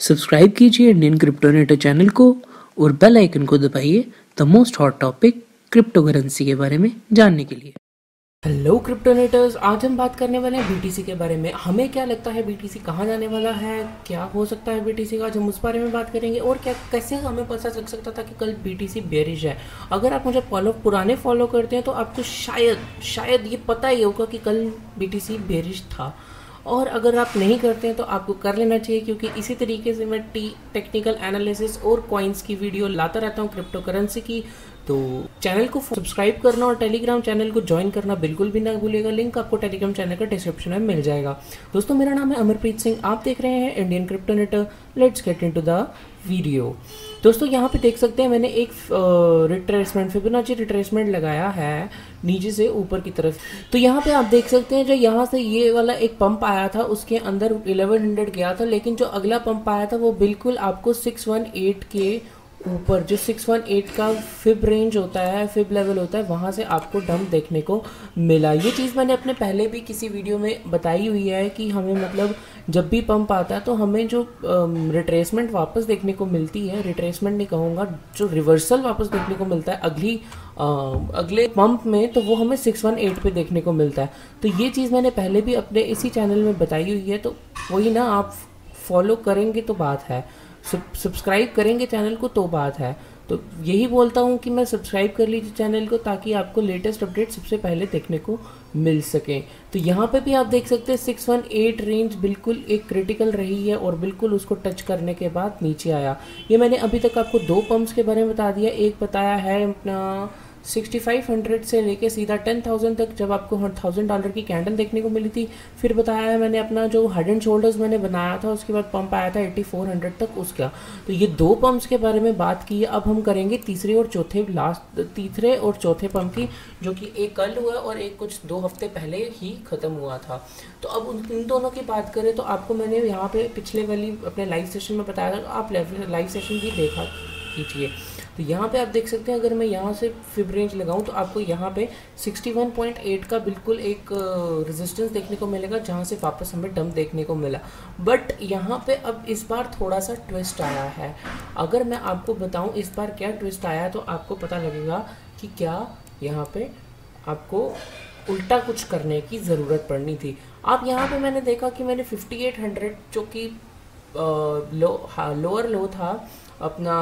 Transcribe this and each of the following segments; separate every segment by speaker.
Speaker 1: Subscribe कीजिए Indian cryptonator channel को और बेल आइकन को दबाइए the most hot topic crypto currency के बारे में जानने के लिए।
Speaker 2: Hello cryptonators. आज हम बात करने वाले हैं बीटीसी के बारे में। हमें क्या लगता है बीटीसी कहाँ जाने वाला है? क्या हो सकता है बीटीसी का? आज हम उस बारे में बात करेंगे। और क्या, कैसे हमें पता चल सकता था कि कल बीटीसी बेरिश है? अगर आप मुझे फॉलो पुराने फॉलो करते हैं तो आपको शायद शायद ये पता ही होगा कि कल बीटीसी बेरिश था। और अगर आप नहीं करते हैं तो आपको कर लेना चाहिए, क्योंकि इसी तरीके से मैं टी टेक्निकल एनालिसिस और कॉइन्स की वीडियो लाता रहता हूँ क्रिप्टो करेंसी की। तो चैनल को सब्सक्राइब करना और टेलीग्राम चैनल को ज्वाइन करना बिल्कुल भी ना भूलिएगा। लिंक आपको टेलीग्राम चैनल का डिस्क्रिप्शन में मिल जाएगा। दोस्तों, मेरा नाम है अमरप्रीत सिंह। आप देख रहे हैं Indian cryptonator let's get in the video दोस्तों, यहाँ पे देख सकते हैं मैंने एक रिट्रेसमेंट फिबोनाची रिट्रेसमेंट लगाया है नीचे से ऊपर की तरफ़। तो यहाँ पे आप देख सकते हैं जो यहाँ से ये वाला एक पंप आया था, उसके अंदर 1100 गया था, लेकिन जो अगला पंप आया था वो बिल्कुल आपको 618 के ऊपर जो 618 का फिब रेंज होता है फिब लेवल होता है वहाँ से आपको डंप देखने को मिला। ये चीज़ मैंने अपने पहले भी किसी वीडियो में बताई हुई है कि हमें मतलब जब भी पंप आता है तो हमें जो रिट्रेसमेंट वापस देखने को मिलती है रिट्रेसमेंट नहीं कहूँगा जो रिवर्सल वापस देखने को मिलता है अगली आ, अगले पंप में तो वो हमें सिक्स वन एट पे देखने को मिलता है। तो ये चीज़ मैंने पहले भी अपने इसी चैनल में बताई हुई है तो वही ना आप फॉलो करेंगे तो बात है। सब्सक्राइब करेंगे चैनल को तो बात है। तो यही बोलता हूँ कि मैं सब्सक्राइब कर लीजिए चैनल को ताकि आपको लेटेस्ट अपडेट सबसे पहले देखने को मिल सके। तो यहाँ पे भी आप देख सकते हैं सिक्स वन एट रेंज बिल्कुल एक क्रिटिकल रही है और बिल्कुल उसको टच करने के बाद नीचे आया। ये मैंने अभी तक आपको दो पंप्स के बारे में बता दिया। एक बताया है, अपना सिक्सटी फाइव हंड्रेड से लेके सीधा टेन थाउज़ेंड तक जब आपको थाउज़ेंड डॉलर की कैंडल देखने को मिली थी। फिर बताया है मैंने अपना जो हेड एंड शोल्डर्स मैंने बनाया था, उसके बाद पंप आया था एट्टी फोर हंड्रेड तक उसका। तो ये दो पंप्स के बारे में बात की, अब हम करेंगे तीसरे और चौथे लास्ट तीसरे और चौथे पंप की, जो कि एक कल हुआ और एक कुछ दो हफ़्ते पहले ही ख़त्म हुआ था। तो अब उन, इन दोनों की बात करें तो आपको मैंने यहाँ पे पिछले वाली अपने लाइव सेशन में बताया था तो आप लाइव सेशन भी देखा कीजिए। तो यहाँ पे आप देख सकते हैं, अगर मैं यहाँ से फिब रेंज लगाऊँ तो आपको यहाँ पे 61.8 का बिल्कुल एक रेजिस्टेंस देखने को मिलेगा, जहाँ से वापस हमें डंप देखने को मिला। बट यहाँ पे अब इस बार थोड़ा सा ट्विस्ट आया है। अगर मैं आपको बताऊँ, इस बार क्या ट्विस्ट आया तो आपको पता लगेगा कि क्या यहाँ पे आपको उल्टा कुछ करने की ज़रूरत पड़नी थी। आप यहाँ पे मैंने देखा कि मैंने 5800 जो कि लो लोअर लो था अपना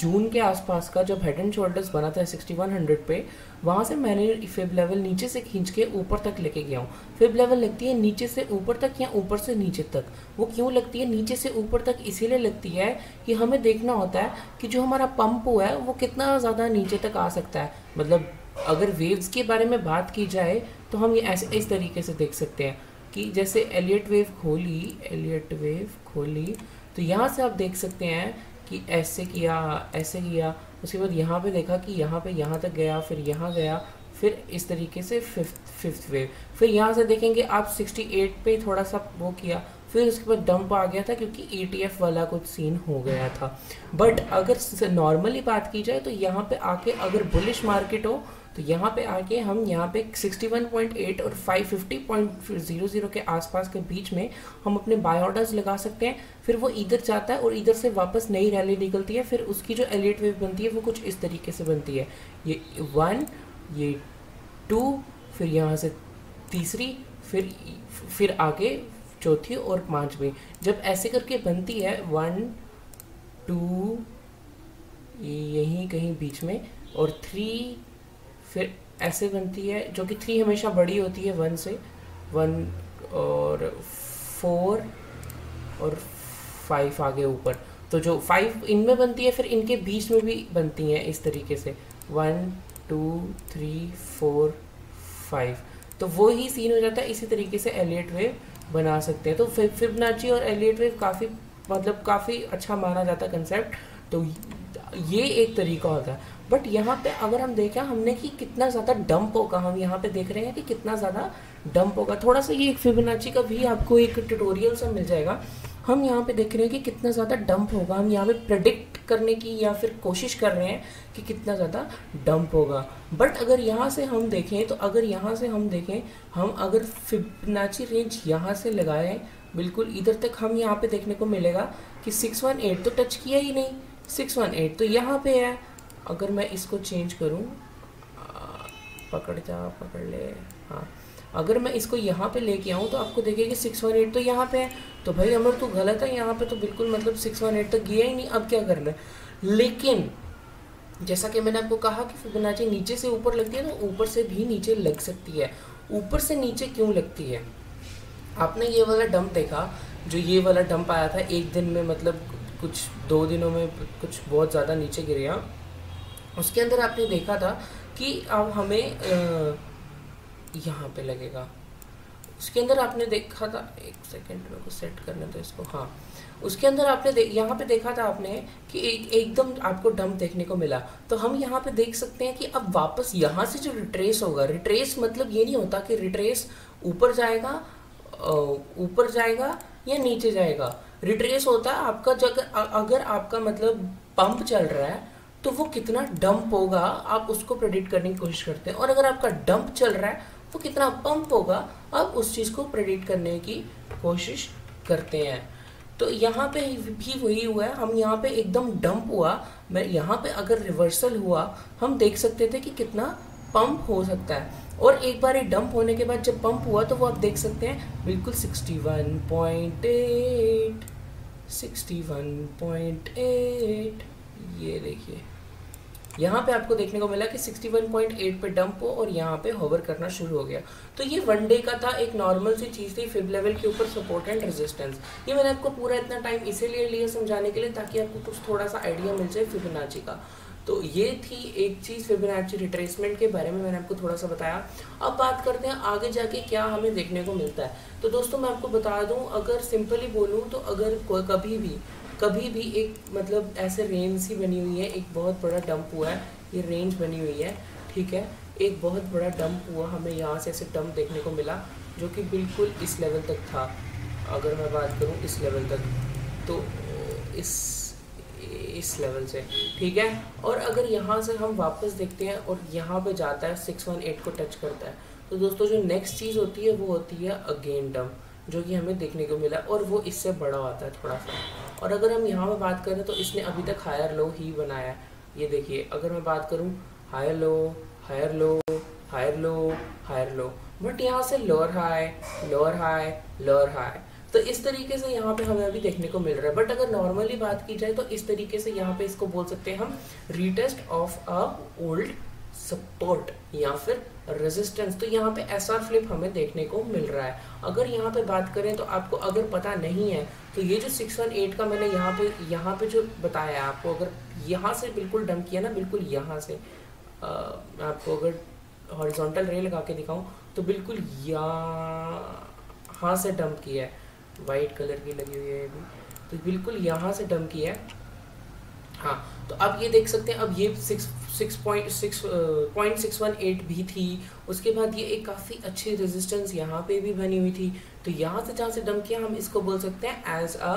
Speaker 2: जून के आसपास का जब हेड एंड शोल्डर्स बना था सिक्सटी वन हंड्रेड पे, वहाँ से मैंने फिब लेवल नीचे से खींच के ऊपर तक लेके गया हूँ। फिब लेवल लगती है नीचे से ऊपर तक या ऊपर से नीचे तक? वो क्यों लगती है नीचे से ऊपर तक? इसीलिए लगती है कि हमें देखना होता है कि जो हमारा पंप हुआ है, वो कितना ज़्यादा नीचे तक आ सकता है। मतलब अगर वेव्स के बारे में बात की जाए तो हम ये ऐसे, इस तरीके से देख सकते हैं कि जैसे एलियट वेव खोली एलियट वेव खोली तो यहाँ से आप देख सकते हैं कि ऐसे किया ऐसे किया। उसके बाद यहाँ पे देखा कि यहाँ पे यहाँ तक गया, फिर यहाँ गया, फिर इस तरीके से फिफ्थ फिफ्थ वेव फिर यहाँ से देखेंगे आप सिक्सटी 68 पे थोड़ा सा वो किया फिर उसके बाद डंप आ गया था क्योंकि ए वाला कुछ सीन हो गया था। बट अगर नॉर्मली बात की जाए तो यहाँ पे आके अगर बुलिश मार्केट हो तो यहाँ पे आके हम यहाँ पे 61.8 और 550.00 के आसपास के बीच में हम अपने बाय ऑर्डर्स लगा सकते हैं। फिर वो इधर जाता है और इधर से वापस नई रैली निकलती है। फिर उसकी जो एलिट वेव बनती है, वो कुछ इस तरीके से बनती है। ये वन ये टू फिर यहाँ से तीसरी, फिर फिर आगे चौथी और पाँचवीं। जब ऐसे करके बनती है, वन, टू, यहीं कहीं बीच में, और थ्री, फिर ऐसे बनती है, जो कि थ्री हमेशा बड़ी होती है, वन से, वन और फोर और फाइव आगे ऊपर। तो जो फाइव इनमें बनती है, फिर इनके बीच में भी बनती हैं इस तरीके से। One, two, three, four, five. तो वो ही सीन हो जाता है, इसी तरीके से एलियट वेव बना सकते हैं। तो फिबनाची और एलियट वेव काफ़ी मतलब काफ़ी अच्छा माना जाता है कंसेप्ट तो ये एक तरीका होता है। बट यहाँ पे अगर हम देखें, हमने कि कितना ज़्यादा डंप होगा, हम यहाँ पे देख रहे हैं कि कितना ज़्यादा डंप होगा। थोड़ा सा ये एक फिबनाची का भी आपको एक ट्यूटोरियल सा मिल जाएगा। हम यहाँ पे देख रहे हैं कि कितना ज़्यादा डंप होगा। हम यहाँ पे प्रेडिक्ट करने की या फिर कोशिश कर रहे हैं कि कितना ज़्यादा डंप होगा। बट अगर यहाँ से हम देखें तो अगर यहाँ से हम देखें, हम अगर फिबनाची रेंज यहाँ से लगाएँ, बिल्कुल इधर तक हम यहाँ पे देखने को मिलेगा कि सिक्स वन एट तो टच किया ही नहीं। सिक्स वन एट तो यहाँ पे है। अगर मैं इसको चेंज करूँ पकड़ जा, पकड़ ले हाँ। अगर मैं इसको यहाँ पे लेके आऊँ तो आपको देखिए कि सिक्स वन एट तो यहाँ पे है। तो भाई अमर तो गलत है, यहाँ पे तो बिल्कुल मतलब सिक्स वन एट तक गया ही नहीं, अब क्या करना है? लेकिन, जैसा कि मैंने आपको कहा कि फिबोनाची नीचे से ऊपर लगती है तो ऊपर से भी नीचे लग सकती है। ऊपर से नीचे क्यों लगती है? आपने ये वाला डंप देखा, जो ये वाला डंप आया था, एक दिन में मतलब कुछ, दो दिनों में कुछ बहुत ज़्यादा नीचे गिर उसके अंदर आपने देखा था कि अब हमें यहाँ पे लगेगा। उसके अंदर आपने देखा था, एक सेकेंड मेरे को सेट करने दो इसको। हाँ उसके अंदर आपने यहाँ पे देखा था आपने कि एक, एकदम आपको डंप देखने को मिला। तो हम यहाँ पे देख सकते हैं कि अब वापस यहाँ से जो रिट्रेस होगा रिट्रेस मतलब ये नहीं होता कि रिट्रेस ऊपर जाएगा ऊपर जाएगा या नीचे जाएगा। रिट्रेस होता है आपका जब अगर आपका मतलब पंप चल रहा है तो वो कितना डंप होगा, आप उसको प्रेडिक्ट करने की कोशिश करते हैं। और अगर आपका डंप चल रहा है वो कितना पंप होगा, आप उस चीज़ को प्रेडिक्ट करने की कोशिश करते हैं। तो यहाँ पे भी वही हुआ है, हम यहाँ पे एकदम डंप हुआ। मैं यहाँ पे अगर रिवर्सल हुआ, हम देख सकते थे कि कितना पंप हो सकता है। और एक बार ये डंप होने के बाद जब पंप हुआ तो वो आप देख सकते हैं, बिल्कुल 61.8 61.8 ये देखिए। यहाँ पे आपको देखने को मिला कि 61.8 पे डंप हो और यहाँ पे होवर करना शुरू हो गया। तो ये वन डे का था, एक नॉर्मल सी चीज़ थी फिब लेवल के ऊपर सपोर्ट एंड रेजिस्टेंस ये मैंने आपको पूरा इतना टाइम इसीलिए लिया समझाने के लिए ताकि आपको कुछ थोड़ा सा आइडिया मिल जाए फिबोनाची का। तो ये थी एक चीज़ फिबोनाची रिट्रेसमेंट के बारे में मैंने आपको थोड़ा सा बताया। अब बात करते हैं आगे जाके क्या हमें देखने को मिलता है। तो दोस्तों, मैं आपको बता दूँ, अगर सिंपली बोलूँ तो अगर कभी भी कभी भी एक मतलब ऐसे रेंज ही बनी हुई है, एक बहुत बड़ा डंप हुआ है, ये रेंज बनी हुई है, ठीक है? एक बहुत बड़ा डंप हुआ, हमें यहाँ से ऐसे डंप देखने को मिला, जो कि बिल्कुल इस लेवल तक था। अगर मैं बात करूँ इस लेवल तक तो इस इस लेवल से, ठीक है? और अगर यहाँ से हम वापस देखते हैं, और यहाँ पे जाता है सिक्स वन एट को टच करता है तो दोस्तों जो नेक्स्ट चीज़ होती है, वो होती है अगेन डंप जो कि हमें देखने को मिला, और वो इससे बड़ा होता है थोड़ा सा और अगर हम यहाँ पर बात करें तो इसने अभी तक हायर लो ही बनाया ये देखिए, अगर मैं बात करूँ higher low higher low higher low higher low but यहाँ से lower high lower high lower high तो इस तरीके से यहाँ पे हमें अभी देखने को मिल रहा है। बट अगर नॉर्मली बात की जाए तो इस तरीके से यहाँ पे इसको बोल सकते हैं हम retest of a old support या फिर रेजिस्टेंस तो यहाँ पे एस आर फ्लिप हमें देखने को मिल रहा है। अगर यहाँ पे बात करें तो आपको अगर पता नहीं है तो ये जो सिक्स वन एट का मैंने यहाँ पे यहाँ पे जो बताया आपको अगर यहाँ से बिल्कुल डम किया ना बिल्कुल यहाँ से आ, आपको अगर हॉरिजॉन्टल रे लगा के दिखाऊँ तो बिल्कुल यहाँ से डंप किया है। वाइट कलर की लगी हुई है अभी तो बिल्कुल यहाँ से डंप किया है। हाँ तो आप ये देख सकते हैं, अब ये six six point six point six one eight भी थी, उसके बाद ये एक काफ़ी अच्छी रेजिस्टेंस यहाँ पे भी बनी हुई थी। तो यहाँ से जहाँ से डम किया, हम इसको बोल सकते हैं एज अ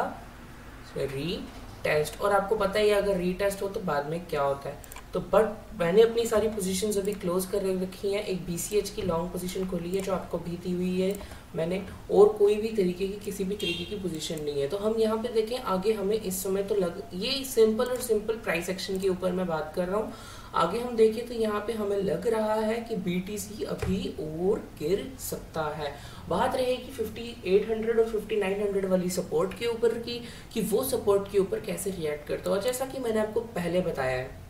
Speaker 2: री टेस्ट और आपको पता ही अगर री टेस्ट हो तो बाद में क्या होता है? तो बट मैंने अपनी सारी पोजीशंस अभी क्लोज कर रखी हैं। एक बी की लॉन्ग पोजीशन खोली है जो आपको भी दी हुई है। मैंने और कोई भी तरीके की, किसी भी तरीके की पोजीशन नहीं है। तो हम यहाँ पे देखें, आगे हमें इस समय तो लग, ये सिंपल और सिंपल प्राइस एक्शन के ऊपर मैं बात कर रहा हूँ। आगे हम देखें तो यहाँ पे हमें लग रहा है कि BTC अभी और गिर सकता है। बात रहेगी 5800 और 5900 वाली सपोर्ट के ऊपर की, कि वो सपोर्ट के ऊपर कैसे रिएक्ट करता है। और जैसा कि मैंने आपको पहले बताया है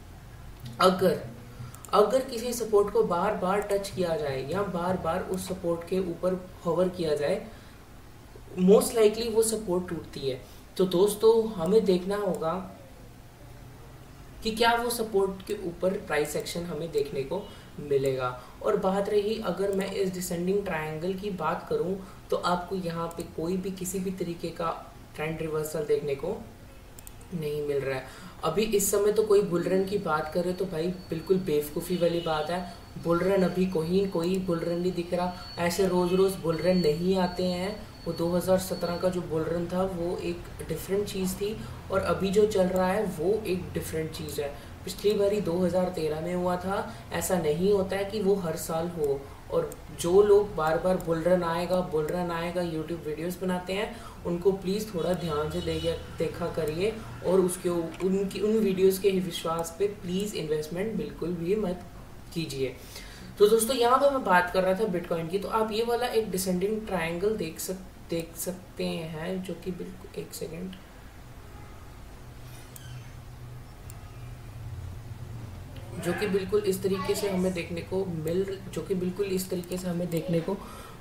Speaker 2: अगर अगर किसी सपोर्ट को बार बार टच किया जाए या बार बार उस सपोर्ट के ऊपर होवर किया जाए मोस्ट लाइकली वो सपोर्ट टूटती है। तो दोस्तों, हमें देखना होगा कि क्या वो सपोर्ट के ऊपर प्राइस एक्शन हमें देखने को मिलेगा। और बात रही, अगर मैं इस डिसेंडिंग ट्रायंगल की बात करूँ तो आपको यहाँ पे कोई भी किसी भी तरीके का ट्रेंड रिवर्सल देखने को नहीं मिल रहा है। अभी इस समय तो कोई बुलरन की बात करे तो भाई बिल्कुल बेवकूफ़ी वाली बात है। बुलरन अभी कोई कोई बुलरन नहीं दिख रहा। ऐसे रोज़ रोज़ बुलरन नहीं आते हैं। वो 2017 का जो बुलरन था, वो एक डिफरेंट चीज़ थी और अभी जो चल रहा है, वो एक डिफरेंट चीज़ है। पिछली बारी 2013 में हुआ था। ऐसा नहीं होता है कि वो हर साल हो। और जो लोग बार बार बुलरन आएगा बुलरन आएगा यूट्यूब वीडियोस बनाते हैं, उनको प्लीज़ थोड़ा ध्यान से देखिए देखा करिए और उसके उनकी, उन वीडियोस के विश्वास पे प्लीज़ इन्वेस्टमेंट बिल्कुल भी मत कीजिए। तो दोस्तों, यहाँ पे मैं बात कर रहा था बिटकॉइन की तो आप ये वाला एक डिसेंडिंग ट्राइंगल देख सक, देख सकते हैं जो कि बिल्कुल, एक सेकेंड जो कि बिल्कुल इस तरीके से हमें देखने को मिल, जो कि बिल्कुल इस तरीके से हमें देखने को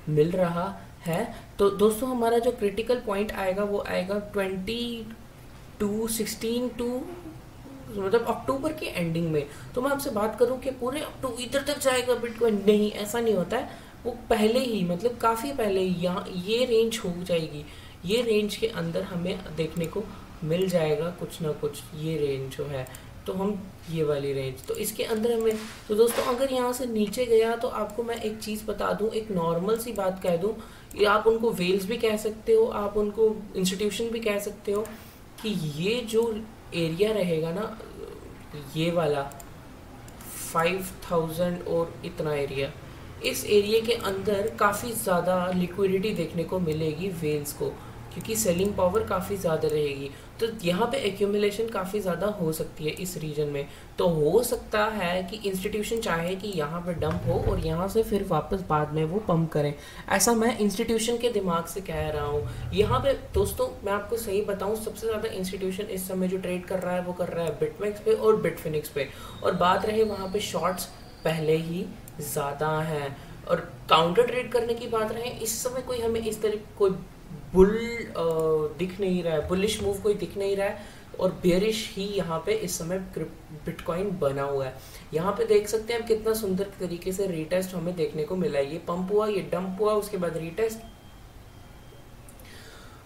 Speaker 2: मिल रहा है। तो दोस्तों, हमारा जो क्रिटिकल पॉइंट आएगा, वो आएगा ट्वेंटी टू सिक्सटीन टू मतलब अक्टूबर की एंडिंग में। तो मैं आपसे बात करूँ कि पूरे अक्टूबर इधर तक जाएगा बिटकॉइन नहीं, ऐसा नहीं होता है। वो पहले ही मतलब काफ़ी पहले यहाँ ये रेंज हो जाएगी। ये रेंज के अंदर हमें देखने को मिल जाएगा कुछ ना कुछ, ये रेंज जो है। तो हम ये वाली रेंज तो इसके अंदर हमें तो दोस्तों, अगर यहाँ से नीचे गया तो आपको मैं एक चीज़ बता दूँ, एक नॉर्मल सी बात कह दूँ। आप उनको वेल्स भी कह सकते हो, आप उनको इंस्टीट्यूशन भी कह सकते हो कि ये जो एरिया रहेगा ना, ये वाला फाइव थाउज़ेंड और इतना एरिया इस एरिया के अंदर काफ़ी ज़्यादा लिक्विडिटी देखने को मिलेगी वेल्स को। क्योंकि सेलिंग पावर काफ़ी ज़्यादा रहेगी। तो यहाँ पे एक्यूमुलेशन काफ़ी ज़्यादा हो सकती है इस रीजन में। तो हो सकता है कि इंस्टीट्यूशन चाहे कि यहाँ पे डंप हो और यहाँ से फिर वापस बाद में वो पंप करें। ऐसा मैं इंस्टीट्यूशन के दिमाग से कह रहा हूँ। यहाँ पे दोस्तों, मैं आपको सही बताऊँ, सबसे ज़्यादा इंस्टीट्यूशन इस समय जो ट्रेड कर रहा है, वो कर रहा है बिटमैक्स पे और बिटफिनिक्स पे। और बात रहे वहाँ पे शॉर्ट्स पहले ही ज़्यादा हैं। और काउंटर ट्रेड करने की बात रहे, इस समय कोई हमें इस तरह कोई बुल दिख नहीं रहा है बुलिश मूव कोई दिख नहीं रहा है और बेरिश ही यहाँ पे इस समय बिटकॉइन बना हुआ है। यहाँ पे देख सकते हैं कितना सुंदर तरीके से रीटेस्ट हमें देखने को मिला है। ये पंप हुआ, ये डंप हुआ, उसके बाद रीटेस्ट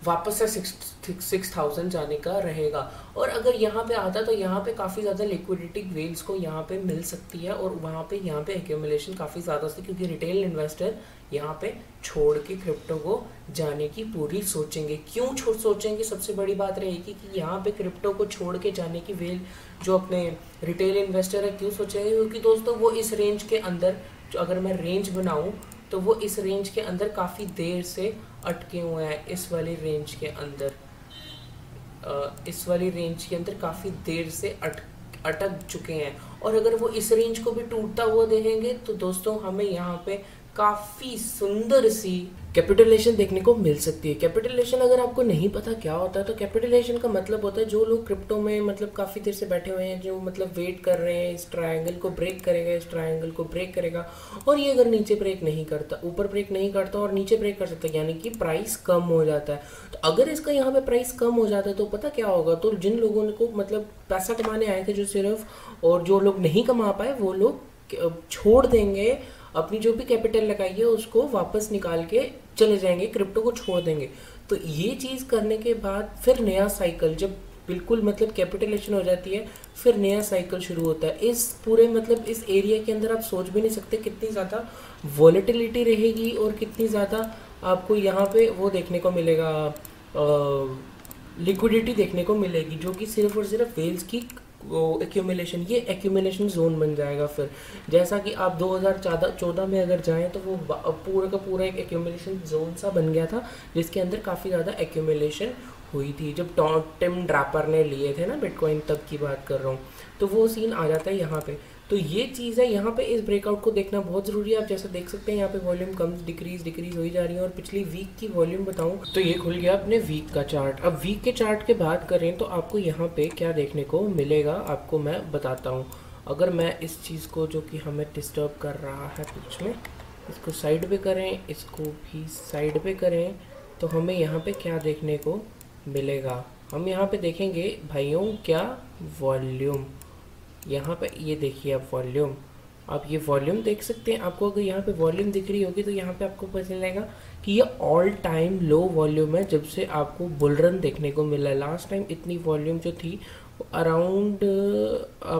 Speaker 2: वापस से सिक्स सिक्स थाउज़ेंड जाने का रहेगा। और अगर यहाँ पे आता तो यहाँ पे काफ़ी ज़्यादा लिक्विडिटी वेल्स को यहाँ पे मिल सकती है और वहाँ पे, यहाँ पे एक्यूमुलेशन काफ़ी ज़्यादा से क्योंकि रिटेल इन्वेस्टर यहाँ पे छोड़ के क्रिप्टो को जाने की पूरी सोचेंगे। क्यों छोड़ सोचेंगे? सबसे बड़ी बात रहेगी कि यहाँ पे क्रिप्टो को छोड़ के जाने की वेल जो अपने रिटेल इन्वेस्टर है, क्यों सोचेंगे क्योंकि दोस्तों वो इस रेंज के अंदर, जो अगर मैं रेंज बनाऊँ तो वो इस रेंज के अंदर काफ़ी देर से अटके हुए हैं, इस वाली रेंज के अंदर। इस वाली रेंज के अंदर काफ़ी देर से अट, अटक चुके हैं। और अगर वो इस रेंज को भी टूटता हुआ देखेंगे तो दोस्तों हमें यहाँ पे काफ़ी सुंदर सी कैपिटलेशन देखने को मिल सकती है। कैपिटलेशन अगर आपको नहीं पता क्या होता है तो कैपिटलेशन का मतलब होता है जो लोग क्रिप्टो में मतलब काफ़ी देर से बैठे हुए हैं, जो मतलब वेट कर रहे हैं, इस ट्रायंगल को ब्रेक करेगा, इस ट्रायंगल को ब्रेक करेगा। और ये अगर नीचे ब्रेक नहीं करता, ऊपर ब्रेक नहीं करता और नीचे ब्रेक कर सकता यानी कि प्राइस कम हो जाता है। तो अगर इसका यहाँ पे प्राइस कम हो जाता है तो पता क्या होगा? तो जिन लोगों को मतलब पैसा कमाने आए थे जो सिर्फ़ और जो लोग नहीं कमा पाए, वो लोग छोड़ देंगे अपनी जो भी कैपिटल लगाई है, उसको वापस निकाल के चले जाएँगे, क्रिप्टो को छोड़ देंगे। तो ये चीज़ करने के बाद फिर नया साइकिल जब बिल्कुल मतलब कैपिटलेशन हो जाती है, फिर नया साइकिल शुरू होता है। इस पूरे मतलब इस एरिया के अंदर आप सोच भी नहीं सकते कितनी ज़्यादा वॉलेटिलिटी रहेगी और कितनी ज़्यादा आपको यहाँ पे वो देखने को मिलेगा लिक्विडिटी देखने को मिलेगी, जो कि सिर्फ़ और सिर्फ़ वेल्स की एक्यूमुलेशन ये एक्यूमिलेशन जोन बन जाएगा फिर। जैसा कि आप 2014 में अगर जाएँ तो वो पूरा का पूरा एक एक्यूमिलेशन जोन सा बन गया था, जिसके अंदर काफ़ी ज़्यादा एक्यूमिलेशन हुई थी। जब टिम ड्रापर ने लिए थे ना, बिटकॉइन तब की बात कर रहा हूँ। तो वो सीन आ जाता है यहाँ पे। तो ये चीज़ है, यहाँ पे इस ब्रेकआउट को देखना बहुत ज़रूरी है। आप जैसा देख सकते हैं, यहाँ पे वॉल्यूम कम डिक्रीज डिक्रीज हो ही जा रही है और पिछली वीक की वॉल्यूम बताऊँ तो ये खुल गया अपने वीक का चार्ट अब वीक के चार्ट के बात करें तो आपको यहाँ पे क्या देखने को मिलेगा, आपको मैं बताता हूँ। अगर मैं इस चीज़ को जो कि हमें डिस्टर्ब कर रहा है बीच में, इसको साइड पे करें, इसको भी साइड पे करें तो हमें यहाँ पे क्या देखने को मिलेगा? हम यहाँ पे देखेंगे, भाइयों, क्या वॉल्यूम यहाँ पर ये देखिए आप वॉल्यूम आप ये वॉल्यूम देख सकते हैं। आपको अगर यहाँ पे वॉल्यूम दिख रही होगी तो यहाँ पे आपको पता चलेगा कि ये ऑल टाइम लो वॉल्यूम है, जब से आपको बुलरन देखने को मिला। लास्ट टाइम इतनी वॉल्यूम जो थी अराउंड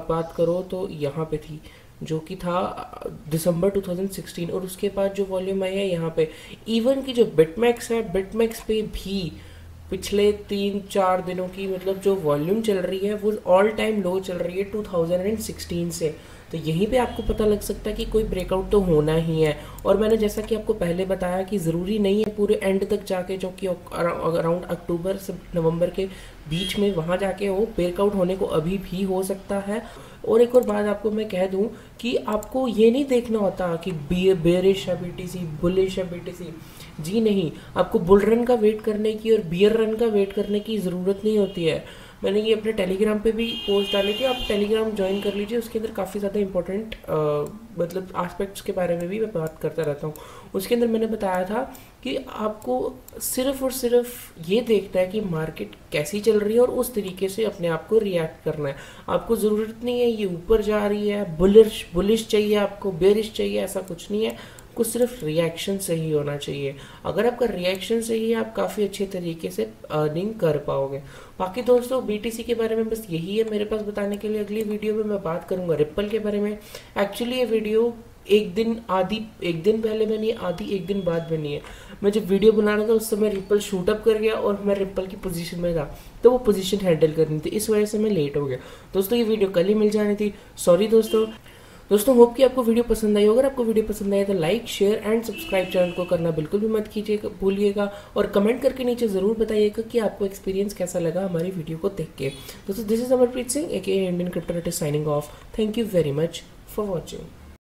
Speaker 2: बात करो तो यहाँ पे थी, जो कि था दिसंबर 2016 और उसके बाद जो वॉल्यूम आई है यहाँ पे इवन की जो बिटमैक्स है बिटमैक्स पे भी पिछले तीन चार दिनों की मतलब जो वॉल्यूम चल रही है, वो ऑल टाइम लो चल रही है 2016 से। तो यहीं पे आपको पता लग सकता है कि कोई ब्रेकआउट तो होना ही है। और मैंने जैसा कि आपको पहले बताया कि ज़रूरी नहीं है पूरे एंड तक जाके, जो कि अराउंड अक्टूबर से नवंबर के बीच में वहाँ जाके वो ब्रेकआउट होने को अभी भी हो सकता है। और एक और बात आपको मैं कह दूँ कि आपको ये नहीं देखना होता कि बेरिश है बीटीसी बुलिश है बीटीसी जी नहीं, आपको बुल रन का वेट करने की और बियर रन का वेट करने की ज़रूरत नहीं होती है। मैंने ये अपने टेलीग्राम पे भी पोस्ट डाली थी, आप टेलीग्राम ज्वाइन कर लीजिए, उसके अंदर काफ़ी ज़्यादा इंपॉर्टेंट मतलब एस्पेक्ट्स के बारे में भी मैं बात करता रहता हूँ। उसके अंदर मैंने बताया था कि आपको सिर्फ़ और सिर्फ़ ये देखना है कि मार्केट कैसी चल रही है और उस तरीके से अपने आप को रिएक्ट करना है। आपको ज़रूरत नहीं है, ये ऊपर जा रही है बुलिश बुलिश चाहिए आपको बेरिश चाहिए, ऐसा कुछ नहीं है। आपको सिर्फ़ रिएक्शन सही होना चाहिए। अगर आपका रिएक्शन सही है, आप काफ़ी अच्छे तरीके से अर्निंग कर पाओगे। बाकी दोस्तों बीटीसी के बारे में बस यही है मेरे पास बताने के लिए। अगली वीडियो में मैं बात करूँगा रिप्पल के बारे में। एक्चुअली ये वीडियो एक दिन आधी, एक दिन पहले बनी है आधी एक दिन बाद बनी है। मैं जब वीडियो बना रहा था, उस समय रिप्पल शूट अप कर गया और मैं रिप्पल की पोजीशन में था तो वो पोजीशन हैंडल करनी थी। इस वजह से मैं लेट हो गया। दोस्तों, ये वीडियो कल ही मिल जानी थी। सॉरी दोस्तों। दोस्तों होप कि आपको वीडियो पसंद आई अगर आपको वीडियो पसंद आए तो like share and subscribe channel को करना बिल्कुल भी मत कीजिएगा भूलिएगा। और कमेंट करके नीचे ज़रूर बताइएगा कि आपको एक्सपीरियंस कैसा लगा हमारी वीडियो को देख के। दोस्तों this is Amarpreet Singh A K Indian cryptonator signing off thank you very much for watching